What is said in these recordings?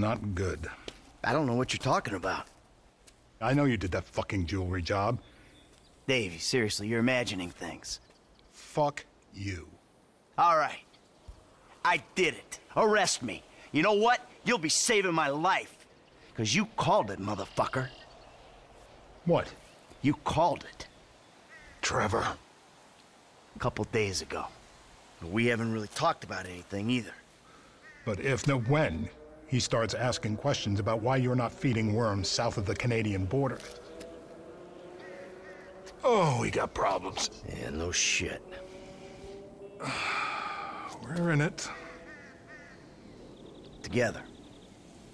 Not good. I don't know what you're talking about. I know you did that fucking jewelry job. Davey, seriously, you're imagining things. Fuck you. All right. I did it. Arrest me. You know what? You'll be saving my life. Because you called it, motherfucker. What? You called it. Trevor. A couple days ago. We haven't really talked about anything either. But if, no, when, he starts asking questions about why you're not feeding worms south of the Canadian border. Oh, we got problems. Yeah, no shit. We're in it. Together.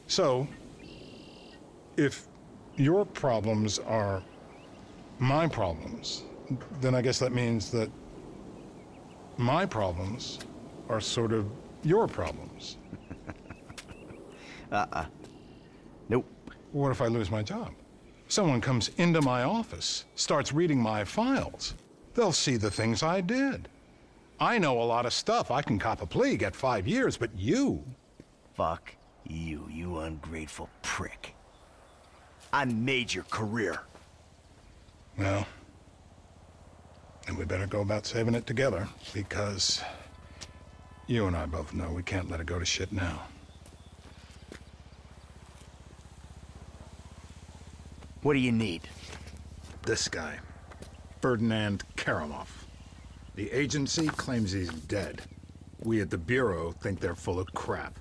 So, if your problems are my problems, then I guess that means that my problems are sort of your problems. Uh-uh. Nope. What if I lose my job? Someone comes into my office, starts reading my files. They'll see the things I did. I know a lot of stuff. I can cop a plea, get five years, but you... Fuck you, you ungrateful prick. I made your career. Well, then we better go about saving it together, because you and I both know we can't let it go to shit now. What do you need? This guy, Ferdinand Kerimov. The agency claims he's dead. We at the Bureau think they're full of crap.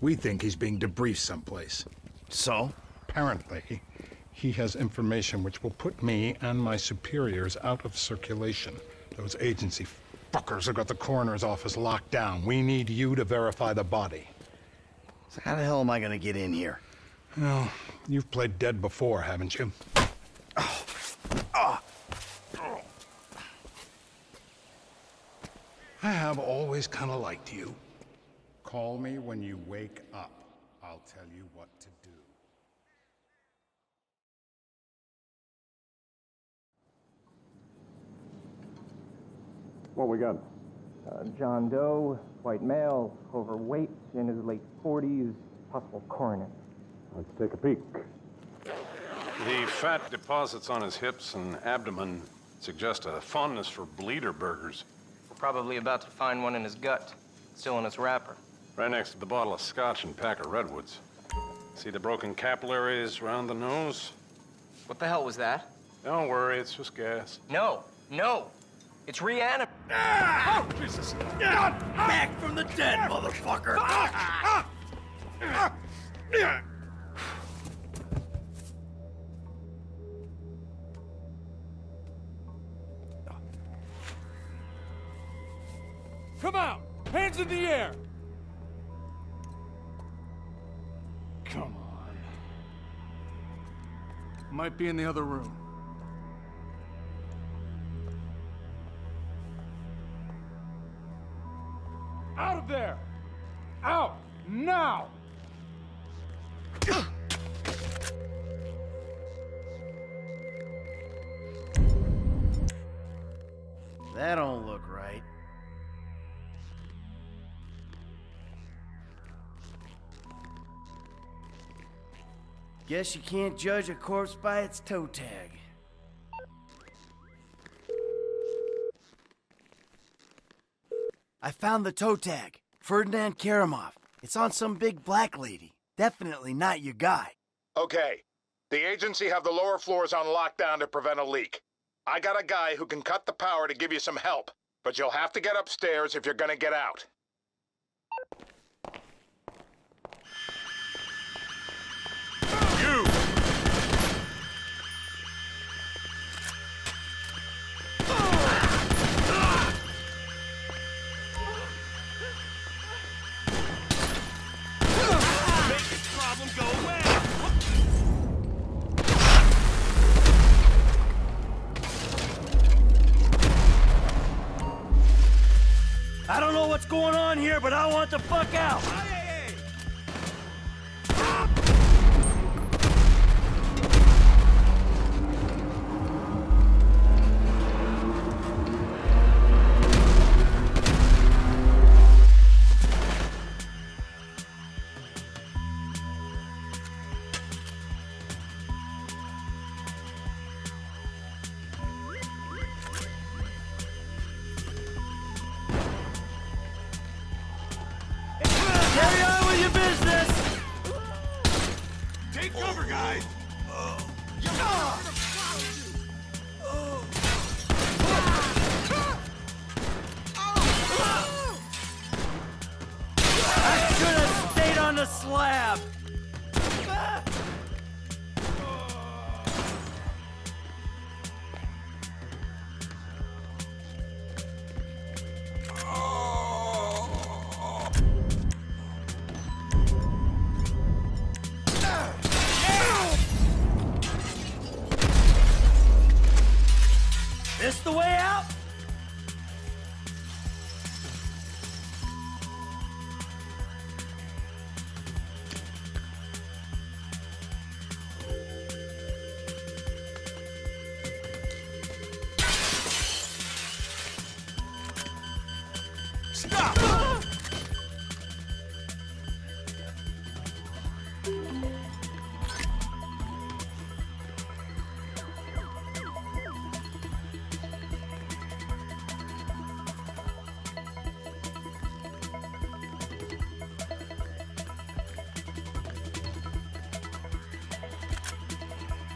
We think he's being debriefed someplace. So? Apparently, he has information which will put me and my superiors out of circulation. Those agency fuckers have got the coroner's office locked down. We need you to verify the body. So how the hell am I gonna get in here? Well, you've played dead before, haven't you? I have always kind of liked you. Call me when you wake up. I'll tell you what to do. What we got? Uh, John Doe, white male, overweight, in his late 40s, possible coroner. Let's take a peek. The fat deposits on his hips and abdomen suggest a fondness for bleeder burgers. We're probably about to find one in his gut, still in its wrapper. Right next to the bottle of scotch and pack of redwoods. See the broken capillaries around the nose? What the hell was that? Don't worry, it's just gas. No, no. It's reanimate. Ah! Oh, Jesus. Ah! Back from the dead, motherfucker. Come the air! Come on. Might be in the other room. Out of there! Guess you can't judge a corpse by its toe tag. I found the toe tag. Ferdinand Kerimov. It's on some big black lady. Definitely not your guy. Okay. The agency have the lower floors on lockdown to prevent a leak. I got a guy who can cut the power to give you some help, but you'll have to get upstairs if you're gonna get out. Going on here, but I want the fuck out. guys! Oh. I should have stayed on the slab!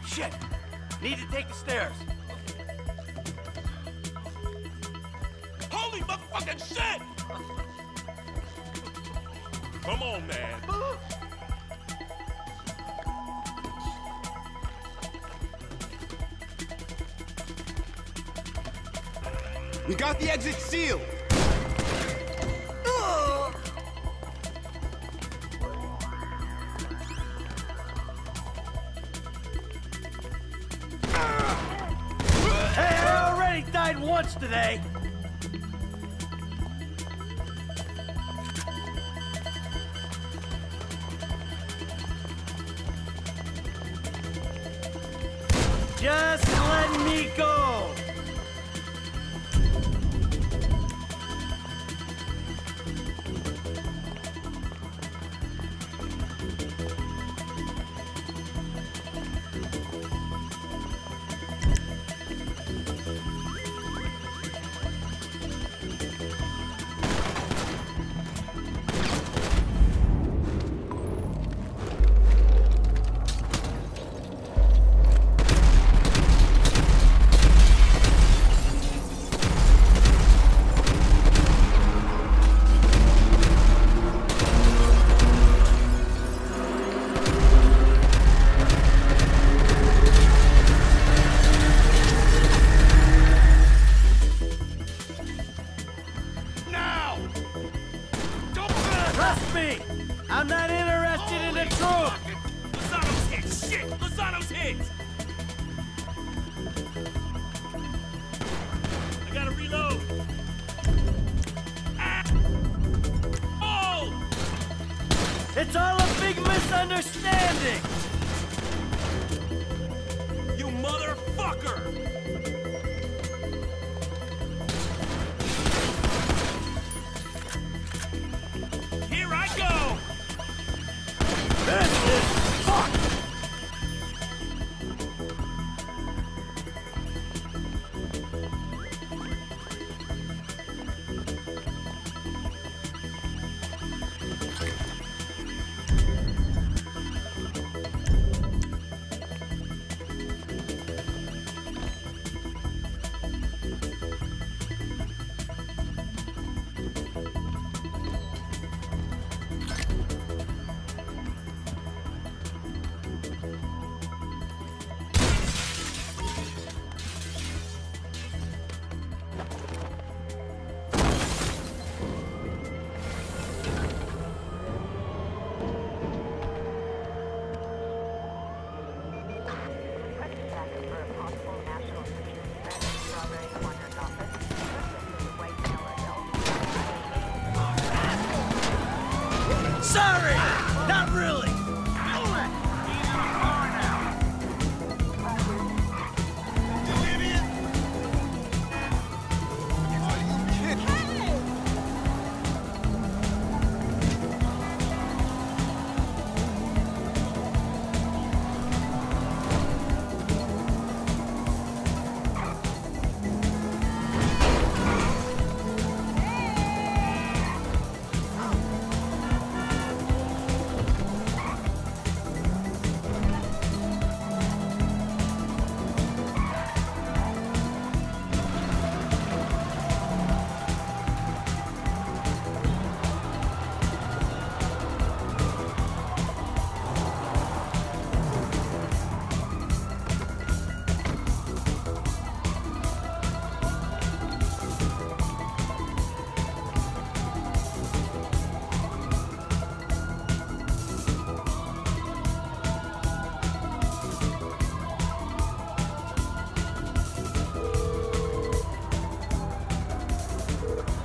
Shit! Need to take the stairs. Holy motherfucking shit! Come on, man. We got the exit sealed. Hey, I already died once today. It's all a big misunderstanding. You motherfucker!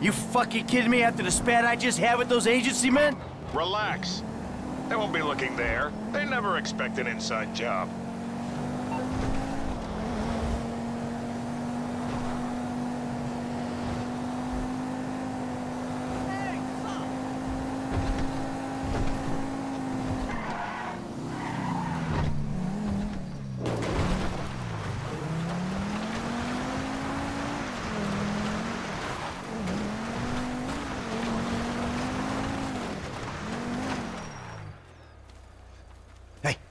You fucking kidding me after the spat I just had with those agency men? Relax. They won't be looking there. They never expect an inside job.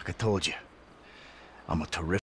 Like I told you, I'm a terrific.